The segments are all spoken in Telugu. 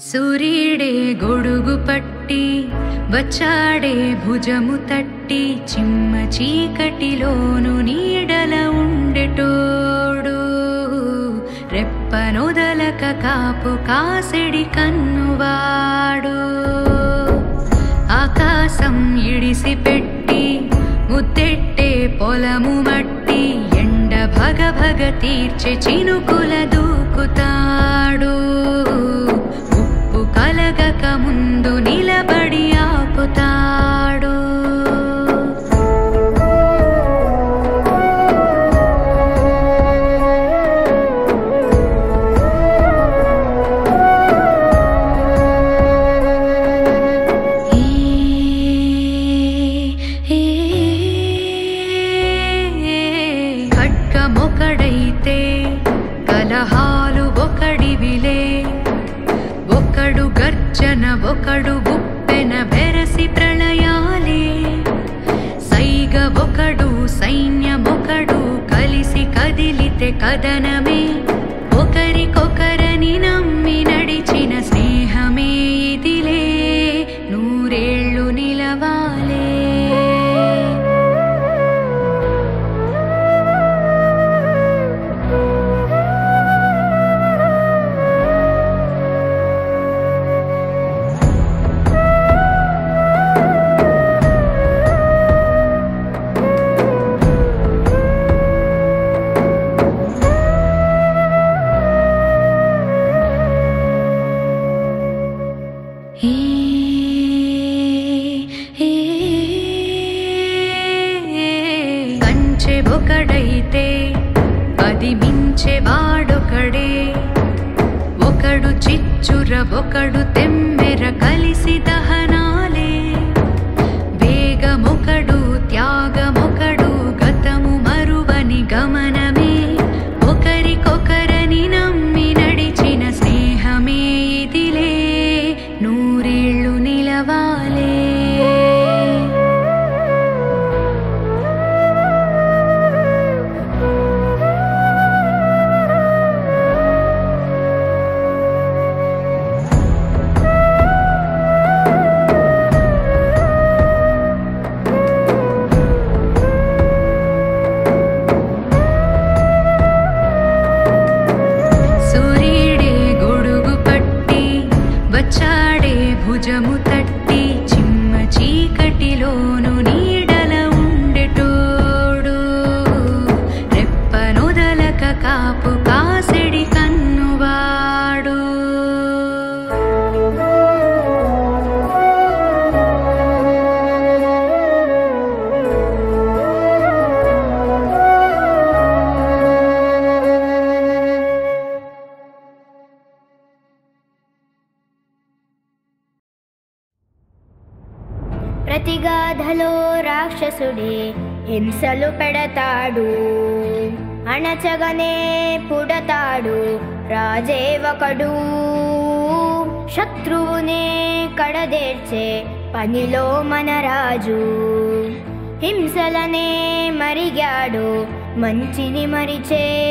సూర్యుడే గొడుగు పట్టి వచ్చాడే భుజము తట్టి చిమ్మ చీకటిలోను నీడల ఉండెటోడు. రెప్పనుదలక కాపు కాసెడి కన్నువాడు. ఆకాశం ఇడిసి పెట్టి ముద్దెట్టే పొలము మట్టి ఎండ భగభగ తీర్చి చినుకుల దూకుతాడు. ముందు నిలబడి ఆపుతా. దూరబొకడు ప్రతిగాధలో రాక్షసుడే హింసలు పెడతాడు. అణచగనే పుడతాడు. రాజే ఒకడు. శత్రువునే కడదేర్చే పనిలో మన రాజు. హింసలనే మరిగాడు. మంచిని మరిచే.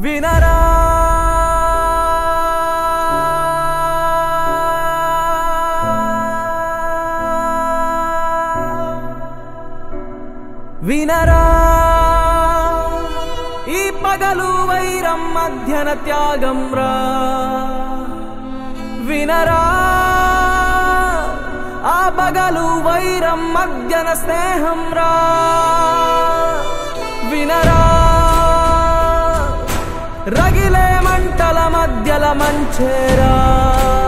వినరా. వినరా. ఈ పగలు వైరం మధ్యన త్యాగం రా. వినరా. ఆ పగలు వైరం మధ్యన స్నేహం రా. la manchera.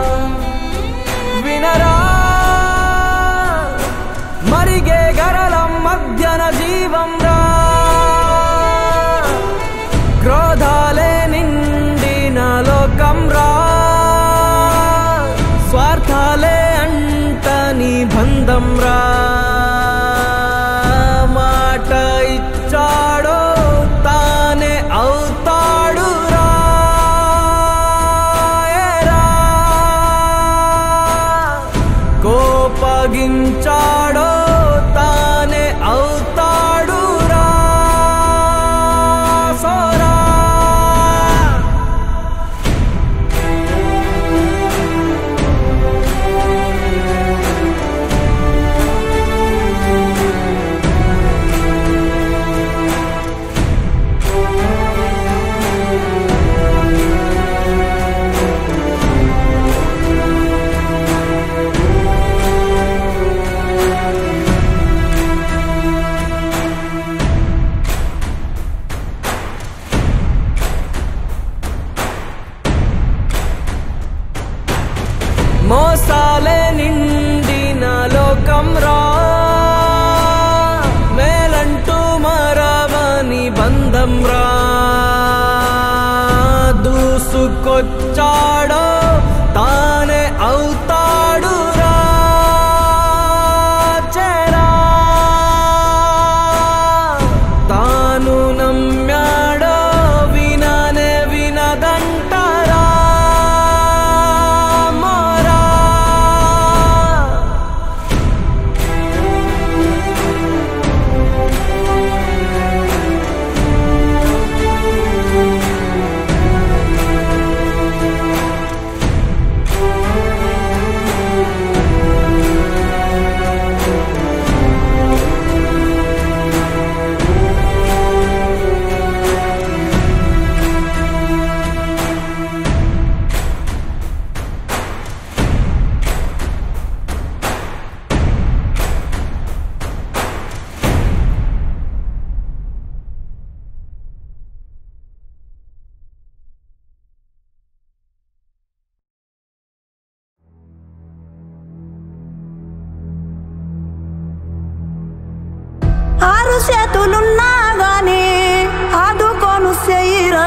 म्रा दूसुको चड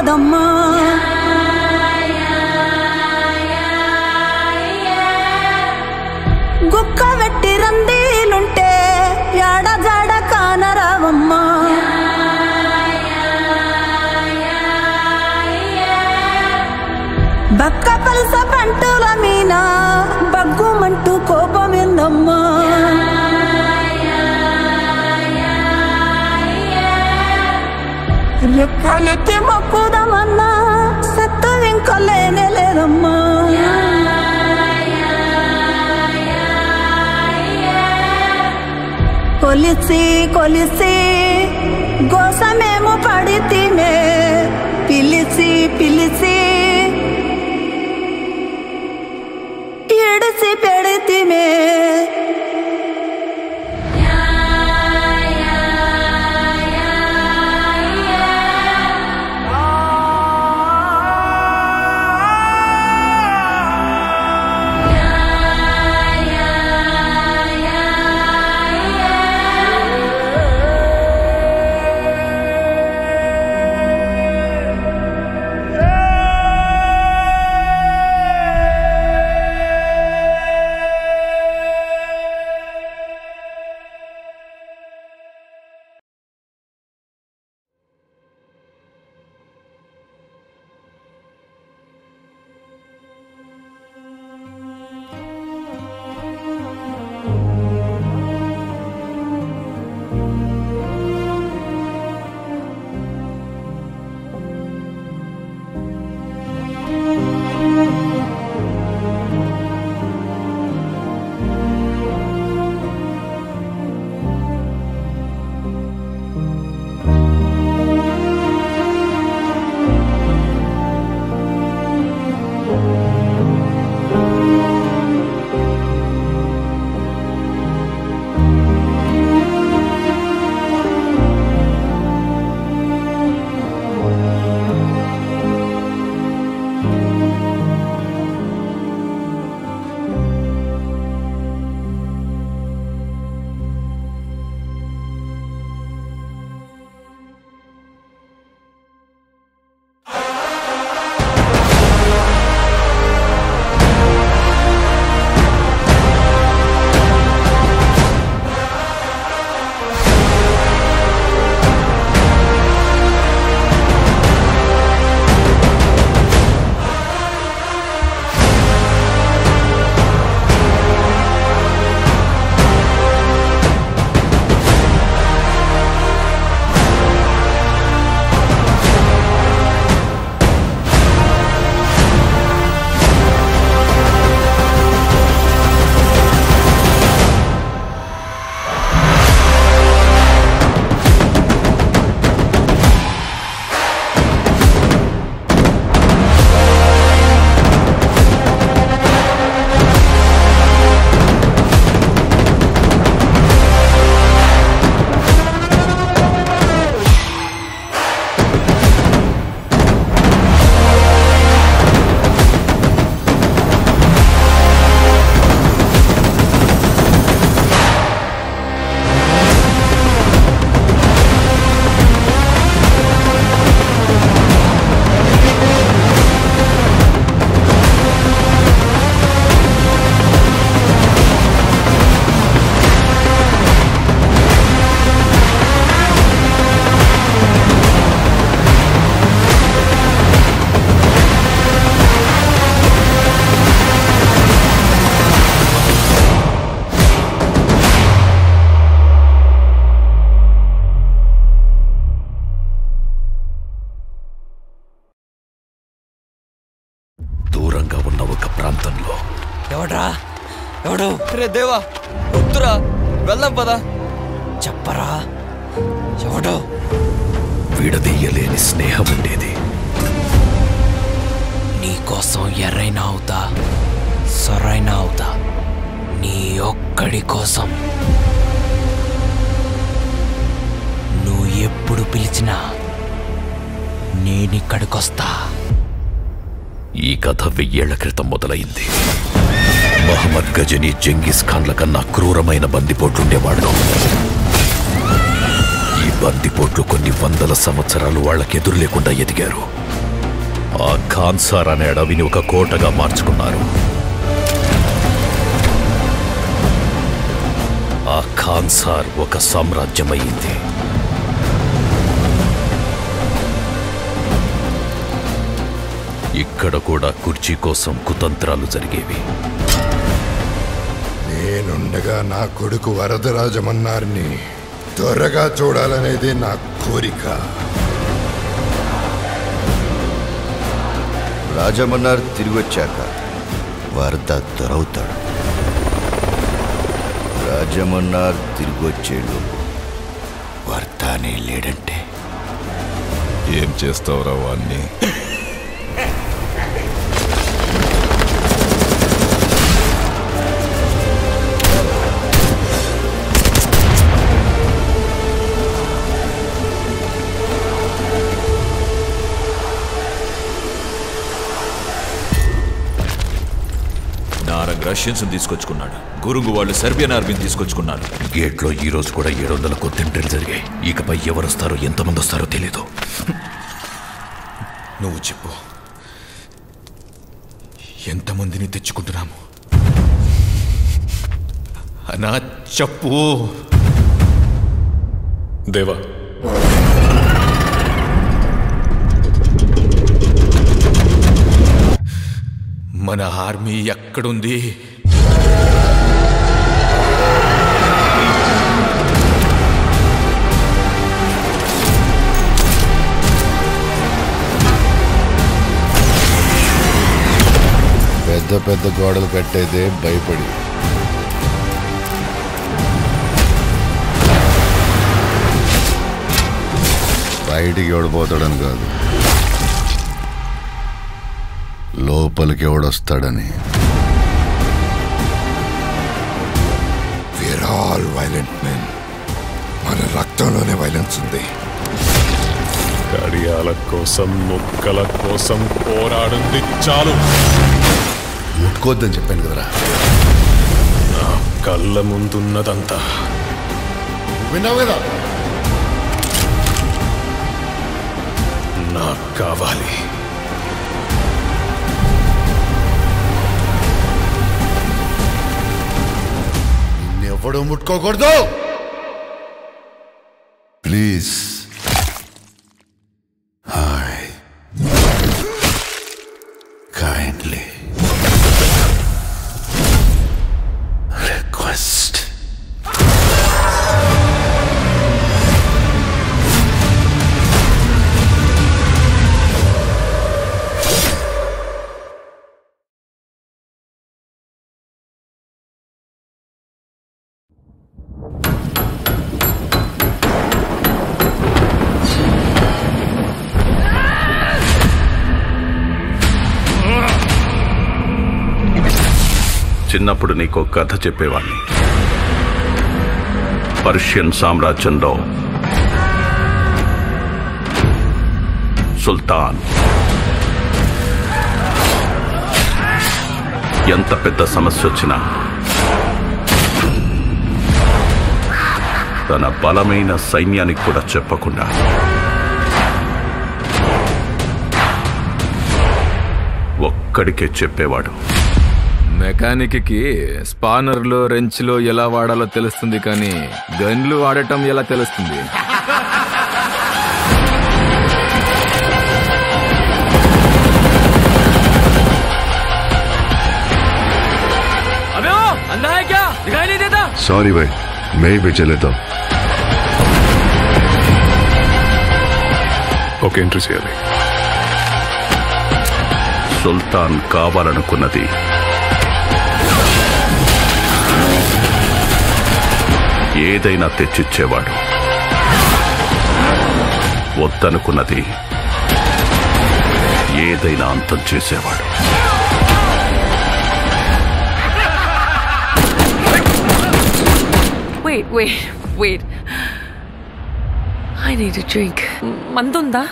చేయరదమ్మా గుక్క వెట్టి రందీలుంటే యాడ కానరావమ్మా బక్క పలస పంటుల మీన బగ్గుమంటూ కోపమేందమ్మా. రెక్కలెత్తి మొక్కుదామన్నా कोलिसी कोलिसी गोसा में అవుతా సొరైన అవుతా నీ ఒక్కడి కోసం. నువ్వు ఎప్పుడు పిలిచినా నేనిక్కడికొస్తా. ఈ కథ వెయ్యేళ్ళ క్రితం మొదలైంది. మహమ్మద్ గజని జంగీస్ ఖాన్ల కన్నా క్రూరమైన బందిపోట్లుండేవాడు ఈ బందిపోట్లు కొన్ని వందల సంవత్సరాలు వాళ్ళకెదురు లేకుండా ఎదిగారు. ఆ ఖాన్సార్ అనే అడవిని ఒక కోటగా మార్చుకున్నారు. ఆ ఖాన్సార్ ఒక సామ్రాజ్యమయ్యింది. ఇక్కడ కూడా కుర్చీ కోసం కుతంత్రాలు జరిగేవి. నేనుండగా నా కొడుకు వరదరాజమన్నారిని త్వరగా చూడాలనేది నా కోరిక. రాజమన్నార్ తిరిగి వచ్చాక వరద దొరవుతాడు. రాజమన్నార్ తిరిగి వచ్చేడు వర్తానే లేడంటే? ఏం చేస్తావురా వాణ్ణి? రష్యన్స్ తీసుకొచ్చుకున్నాడు. గురుంగు వాళ్ళు సెర్బియన్ ఆర్మీని తీసుకొచ్చుకున్నారు. గేట్లో ఈ రోజు కూడా ఏడు వందల కొత్తింటలు జరిగాయి. ఇకపై ఎవరొస్తారో ఎంతమంది వస్తారో తెలీదు. నువ్వు చెప్పు. ఎంతమందిని తెచ్చుకుంటున్నాము? అనా చెప్పు. దేవా. మన ఆర్మీ ఎక్కడుంది? పెద్ద పెద్ద గోడలు కట్టేదే భయపడి. బయటికి ఎవడిపోతాడని కాదు. లోపలికి ఎవడొస్తాడని. వీఆర్ ఆల్ వైలెంట్ మెన్ మన రక్తంలోనే వైలెన్స్ ఉంది. కడియాల కోసం ముక్కల కోసం పోరాడింది చాలు. ముట్టుకోవద్దని చెప్పాను కదరా. నా కళ్ళ ముందున్నదంతా. విన్నావు కదా? నాకు కావాలి. ఎవడు ముట్టుకోకూడదు. ప్లీజ్. చిన్నప్పుడు నీకు కథ చెప్పేవాణ్ణి. పర్షియన్ సామ్రాజ్యంలో సుల్తాన్. ఎంత పెద్ద సమస్య వచ్చినా తన బలమైన సైన్యానికి కూడా చెప్పకుండా ఒక్కడికే చెప్పేవాడు. మెకానిక్కి స్పానర్లో రెంచ్లో ఎలా వాడాలో తెలుస్తుంది కానీ గన్లు వాడటం ఎలా తెలుస్తుంది अबे ओ अंधा है क्या दिखाई नहीं देता सॉरी भाई मैं ही बेचे लेता हूँ ఒక ఎంట్రీ చేయాలి సుల్తాన్ కావాలనుకున్నది ఏదైనా తెచ్చిచ్చేవాడు వద్దనుకున్నది ఏదైనా అంతం చేసేవాడు Wait, wait, wait. I need a drink. మందుందా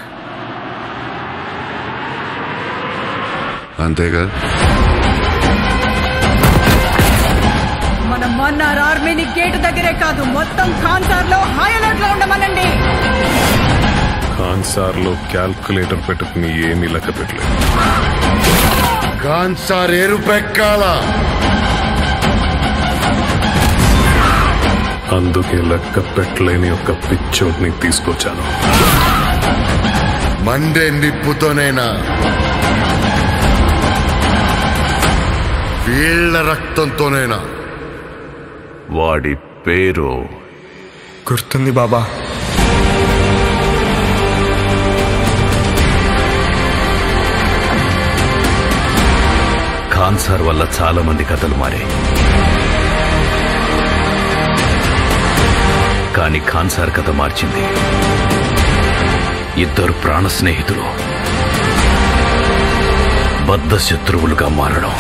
అంతేగా మన మన్నార్ ఆర్మీని గేటు దగ్గరే కాదు మొత్తం ఖాన్సార్లో హై అలర్ట్లో ఉండమనండి. కాన్సార్లో క్యాల్కులేటర్ పెట్టుకుని ఏమీ లెక్క పెట్టలేదు. కాన్సార్ ఎరుపెక్కాల. అందుకే లెక్క పెట్టలేని ఒక పిచ్చోడ్ని తీసుకొచ్చాను. మండే నిప్పుతోనైనా. వీళ్ళ రక్తంతోనైనా. వాడి పేరు. గుర్తుంది బాబా. కాన్సర్ వల్ల చాలా మంది కథలు మారాయి. కానీ ఖాన్సార్ కథ మార్చింది. ఇద్దరు ప్రాణ స్నేహితులు. బద్ధ శత్రువులుగా మారడం.